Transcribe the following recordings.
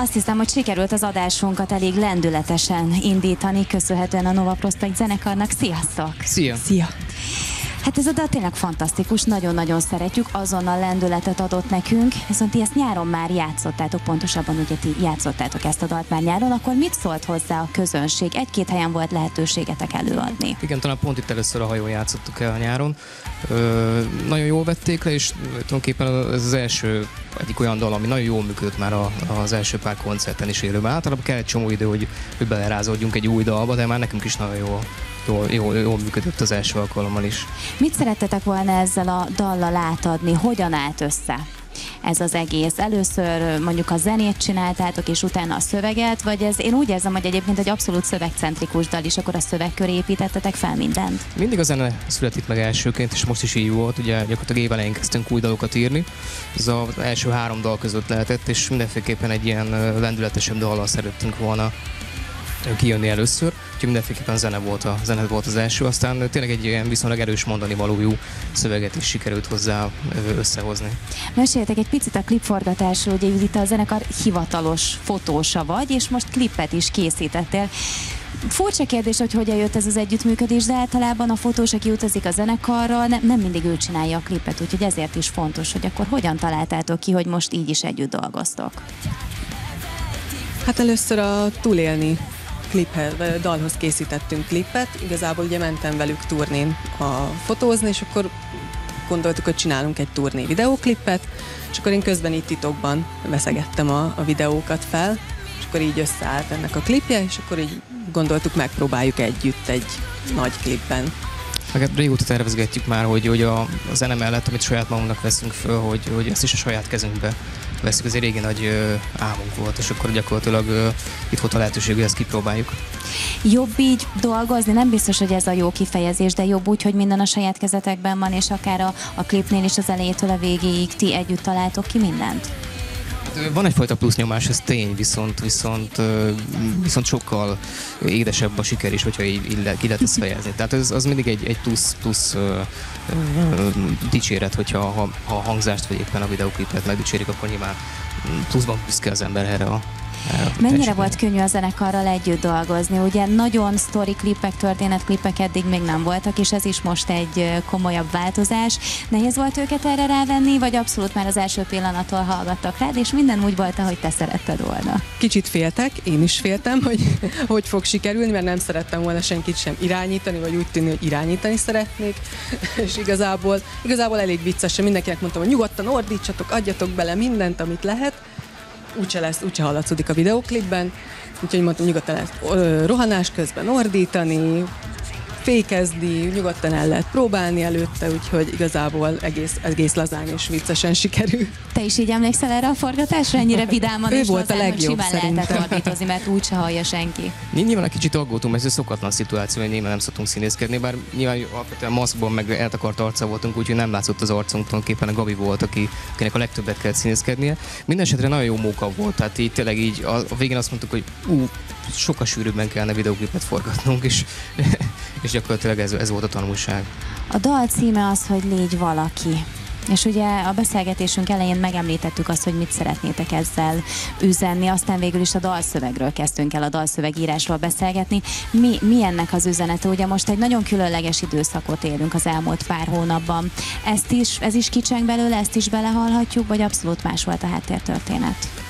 Azt hiszem, hogy sikerült az adásunkat elég lendületesen indítani, köszönhetően a Nova Prospect zenekarnak. Sziasztok! Szia! Szia! Hát ez a dal tényleg fantasztikus, nagyon-nagyon szeretjük, azonnal lendületet adott nekünk, viszont ti ezt nyáron már játszottátok, pontosabban ugye ti játszottátok ezt a dalt már nyáron, akkor mit szólt hozzá a közönség? Egy-két helyen volt lehetőségetek előadni. Igen, talán pont itt először a hajón játszottuk el a nyáron. Ö, nagyon jól vették le, és tulajdonképpen ez az első egyik olyan dal, ami nagyon jól működött már a, az első pár koncerten is élőben. Általában kell egy csomó idő, hogy, hogy belerázódjunk egy új dalba, de már nekünk is nagyon jól, jól, jól, jól működött az első alkalommal is. Mit szerettetek volna ezzel a dallal átadni? Hogyan állt össze? ez az egész. Először mondjuk a zenét csináltátok, és utána a szöveget, vagy ez, én úgy érzem, hogy egyébként egy abszolút szövegcentrikus dal is, akkor a szöveg köré építettetek fel mindent. Mindig a zene születik meg elsőként, és most is így volt, ugye gyakorlatilag évelején kezdtünk új dalokat írni. Ez az első három dal között lehetett, és mindenféleképpen egy ilyen lendületesebb dallal szerettünk volna kijönni először, úgyhogy mindenféleképpen zene volt, a, zene volt az első, aztán tényleg egy ilyen viszonylag erős mondani valójú szöveget is sikerült hozzá összehozni. Meséljetek egy picit a klipforgatásról, ugye itt a zenekar hivatalos fotósa vagy, és most klipet is készítettél. Furcsa kérdés, hogy hogyan jött ez az együttműködés, de általában a fotós, aki utazik a zenekarral, nem, nem mindig ő csinálja a klipet, úgyhogy ezért is fontos, hogy akkor hogyan találtátok ki, hogy most így is együtt dolgoztok. Hát először a túlélni kliphez, dalhoz készítettünk klipet. Igazából ugye mentem velük turnén a fotózni, és akkor gondoltuk, hogy csinálunk egy turné videóklipet, és akkor én közben itt titokban veszegettem a, a videókat fel, és akkor így összeállt ennek a klipje, és akkor így gondoltuk, megpróbáljuk együtt egy nagy klipben. Hát régóta tervezgetjük már, hogy, hogy a, a zene mellett, amit saját magunknak veszünk föl, hogy, hogy ezt is a saját kezünkbe veszük. Ez egy régi nagy álmunk volt, és akkor gyakorlatilag itt volt a lehetőség, hogy ezt kipróbáljuk. Jobb így dolgozni, nem biztos, hogy ez a jó kifejezés, de jobb úgy, hogy minden a saját kezetekben van, és akár a, a klipnél is az elejétől a végéig ti együtt találtok ki mindent. Van egyfajta plusz nyomás, ez tény, viszont, viszont, viszont sokkal édesebb a siker is, hogyha így, így ki lehet ezt fejezni. Tehát ez, az mindig egy, egy plusz, plusz ö, ö, dicséret, hogyha ha, ha a hangzást vagy éppen a videoklipet megdicsérik, akkor nyilván pluszban büszke az ember erre a Mennyire volt könnyű a zenekarral együtt dolgozni? Ugye nagyon sztori klipek, történetklipek eddig még nem voltak, és ez is most egy komolyabb változás. Nehéz volt őket erre rávenni, vagy abszolút már az első pillanattól hallgattak rád, és minden úgy volt, ahogy te szeretted volna? Kicsit féltek, én is féltem, hogy hogy fog sikerülni, mert nem szerettem volna senkit sem irányítani, vagy úgy tűnni, hogy irányítani szeretnék. És igazából, igazából elég vicces, mindenkinek mondtam, hogy nyugodtan ordítsatok, adjatok bele mindent, amit lehet. Úgyse lesz, úgyse hallatszódik a videóklipben. Úgyhogy mondtam, nyugodtan lehet rohanás közben ordítani, fékezni, nyugodtan el lehet próbálni előtte, úgyhogy igazából egész, egész lazán és viccesen sikerül. Te is így emlékszel erre a forgatásra? Ennyire vidáman Ő és volt a lazán, hogy legjobb simán lehetett szerintem. ordítozni, mert úgyse hallja senki. Mi nyilván egy kicsit aggódtunk, mert ez egy szokatlan szituáció, hogy nyilván nem szoktunk színészkedni, bár nyilván alapvetően maszkban meg eltakart arca voltunk, úgyhogy nem látszott az arcunk, tulajdonképpen a Gabi volt, aki, akinek a legtöbbet kellett színészkednie. Mindenesetre nagyon jó móka volt, tehát így tényleg így a, a végén azt mondtuk, hogy ú, sokkal sűrűbben kellene videóklipet forgatnunk, és, és gyakorlatilag ez, ez volt a tanulság. A dal címe az, hogy légy valaki. És ugye a beszélgetésünk elején megemlítettük azt, hogy mit szeretnétek ezzel üzenni, aztán végül is a dalszövegről kezdtünk el a dalszövegírásról beszélgetni. Mi, mi ennek az üzenete? Ugye most egy nagyon különleges időszakot élünk az elmúlt pár hónapban. Ezt is, ez is kicseng belőle, ezt is belehallhatjuk, vagy abszolút más volt a háttértörténet?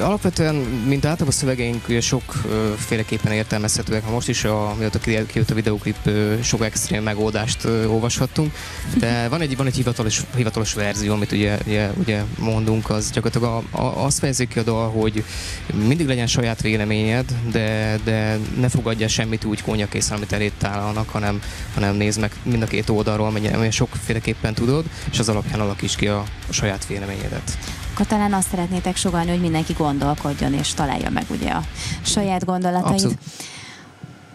Alapvetően, mint általában a szövegeink ugye sokféleképpen értelmezhetőek. Ha most is, a, mióta ki- kijött a videóklip, ö, sok extrém megoldást olvashattunk, de van egy, van egy hivatalos, hivatalos verzió, amit ugye, ugye, ugye mondunk, az gyakorlatilag a, a, azt fejezik ki a dal, hogy mindig legyen saját véleményed, de, de ne fogadja semmit úgy kónyakészen, amit elét találnak, hanem, hanem nézd meg mind a két oldalról, mennyire sokféleképpen tudod, és az alapján alakíts ki a, a saját véleményedet. Akkor talán azt szeretnétek sugalni, hogy mindenki gondolkodjon és találja meg ugye a saját gondolatait. Abszolút.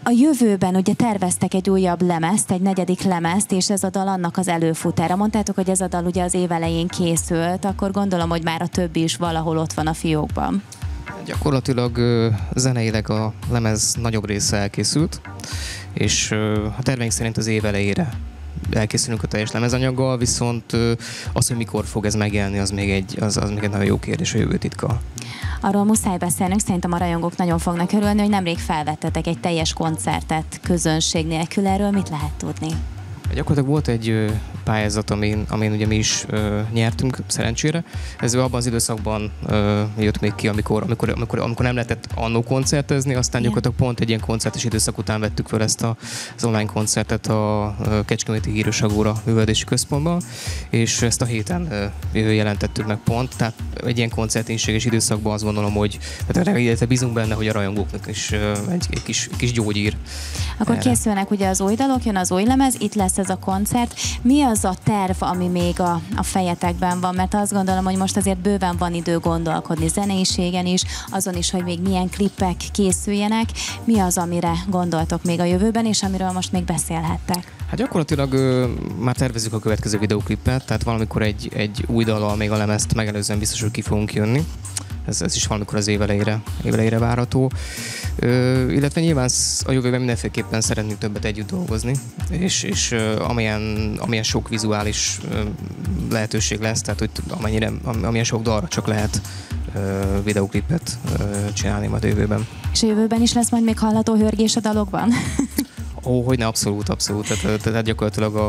A jövőben ugye terveztek egy újabb lemezt, egy negyedik lemezt, és ez a dal annak az előfutára. Mondtátok, hogy ez a dal ugye az év elején készült, akkor gondolom, hogy már a többi is valahol ott van a fiókban. Gyakorlatilag zeneileg a lemez nagyobb része elkészült, és a terveink szerint az év elejére elkészülünk a teljes lemezanyaggal, viszont az, hogy mikor fog ez megjelenni, az még egy, az, az még egy nagyon jó kérdés, a jövő titka. Arról muszáj beszélnünk, szerintem a rajongók nagyon fognak örülni, hogy nemrég felvettetek egy teljes koncertet közönség nélkül. Erről mit lehet tudni? Gyakorlatilag volt egy pályázat, amin, amin ugye mi is ö, nyertünk, szerencsére. Ez abban az időszakban ö, jött még ki, amikor, amikor, amikor, amikor nem lehetett annó koncertezni, aztán Igen. gyakorlatilag pont egy ilyen koncertes időszak után vettük fel ezt a, az online koncertet a Kecskeméti Hírősagóra művelési központban, és ezt a héten ö, jelentettük meg pont, tehát egy ilyen koncertinséges időszakban azt gondolom, hogy hát remélhetőleg bízunk benne, hogy a rajongóknak is egy, egy kis, kis gyógyír. Akkor Erre. készülnek ugye az új dalok, jön az új lemez, itt lesz ez a koncert. Mi az a terv, ami még a, a fejetekben van? Mert azt gondolom, hogy most azért bőven van idő gondolkodni zeneiségen is, azon is, hogy még milyen klippek készüljenek. Mi az, amire gondoltok még a jövőben, és amiről most még beszélhettek? Hát gyakorlatilag ö, már tervezzük a következő videóklipet, tehát valamikor egy, egy új dallal még a lemezt megelőzően biztos, hogy ki fogunk jönni. Ez, ez is valamikor az év elejére, év elejére várható. Ö, illetve nyilván a jövőben mindenféleképpen szeretnénk többet együtt dolgozni, és, és ö, amilyen, amilyen sok vizuális ö, lehetőség lesz, tehát hogy amennyire, am- amilyen sok dalra csak lehet ö, videóklipet ö, csinálni majd a jövőben. És a jövőben is lesz majd még hallható hörgés a dalokban? Ó, hogy ne, abszolút, abszolút. Tehát, tehát gyakorlatilag a,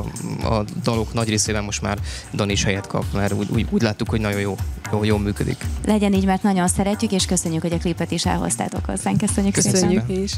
a dalok nagy részében most már Dani is helyet kap, mert úgy, úgy, úgy láttuk, hogy nagyon jó, jó, jól működik. Legyen így, mert nagyon szeretjük, és köszönjük, hogy a klipet is elhoztátok hozzánk. Köszönjük, szépen. Köszönjük mi is.